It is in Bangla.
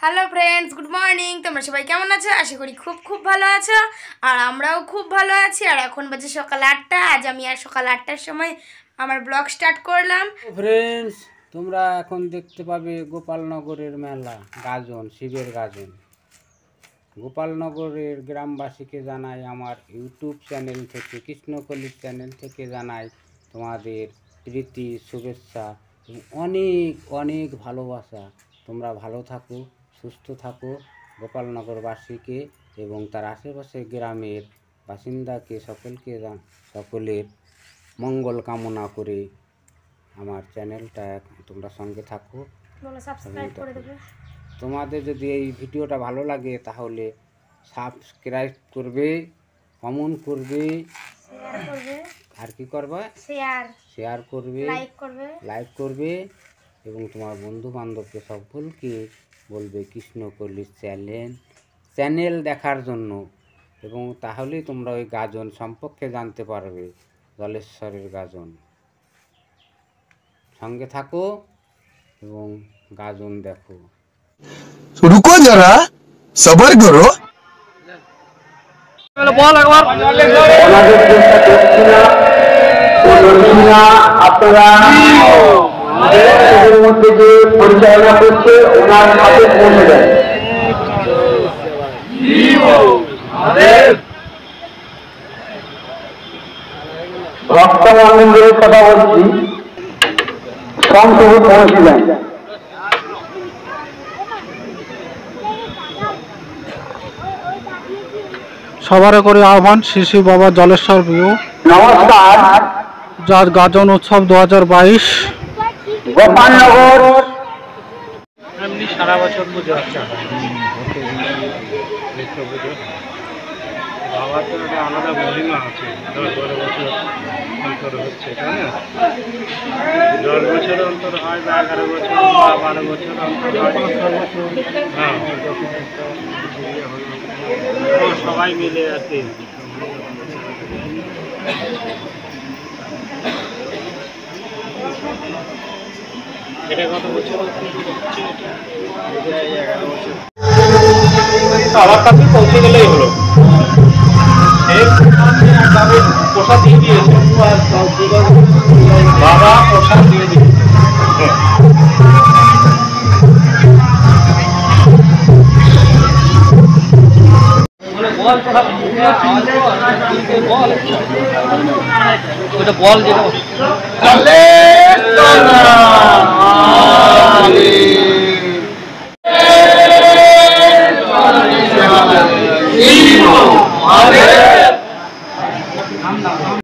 হ্যালো ফ্রেন্ডস গুড মর্নিং তোমরা সবাই কেমন আছো? আশা করি খুব খুব ভালো আছো। আর আমরাও খুব ভালো আছি। আর এখন বাজে সকাল আটটা। আজ আমি আর সকাল আটটার সময় আমার ব্লগ স্টার্ট করলাম। ফ্রেন্ডস তোমরা এখন দেখতে পাবে গোপালনগরের মেলা, গাজন, শিবের গাজন। গোপালনগরের গ্রামবাসীকে জানাই আমার ইউটিউব চ্যানেল থেকে, কৃষ্ণকলির চ্যানেল থেকে জানাই তোমাদের প্রীতি, শুভেচ্ছা অনেক অনেক ভালোবাসা। তোমরা ভালো থাকো। সুস্থ থাকো। গোপালনগরবাসীকে এবং তার আশেপাশে গ্রামের বাসিন্দাকে সকলকে সকলের মঙ্গল কামনা করে আমার চ্যানেলটা এখন তোমরা সঙ্গে থাকো। তোমাদের যদি এই ভিডিওটা ভালো লাগে তাহলে সাবস্ক্রাইব করবে কমেন্ট করবে। করবে। আর কি করবে? শেয়ার শেয়ার করবে। লাইক করবে। লাইক করবে। এবং তোমার বন্ধু বান্ধবকে সকলকে বলবে কৃষ্ণ কৃষ্ণকলি চ্যানেল চ্যানেল দেখার জন্য। এবং তাহলেই তোমরা ওই গাজন সম্পর্কে জানতে পারবে জলেশ্বরের গাজন। সঙ্গে থাকো এবং গাজন দেখো। রুকো যারা সবার করো আপনারা এর মধ্যে যে পরিচালনা করছে ওনার হাতে পৌঁছে দেন ভক্ত মন্দিরের কথা বলছি সংসদে পৌঁছে দেন সবার করে আহ্বান শিশু বাবা জলেশ্বর বিউ নমস্কার। যার গাজন উৎসব দু হাজার বাইশ। গোপালনগর। এমনি সারা বছর পুজো হচ্ছে বাবার তো আলাদা মহিমা আছে। দশ বারো বছর অন্তর হচ্ছে, তাই দশ বছর অন্তর হয়, বা এগারো বছর বা বারো বছর অন্তর হয়। হ্যাঁ। সবাই মিলে আর এটা কত বছর আমার কাছে পৌঁছে গেলেই হলো। প্রসাদ দিয়ে দিয়েছে। বাবা প্রসাদ দিয়ে দিয়েছে। বল যেটা Vivam! Amém!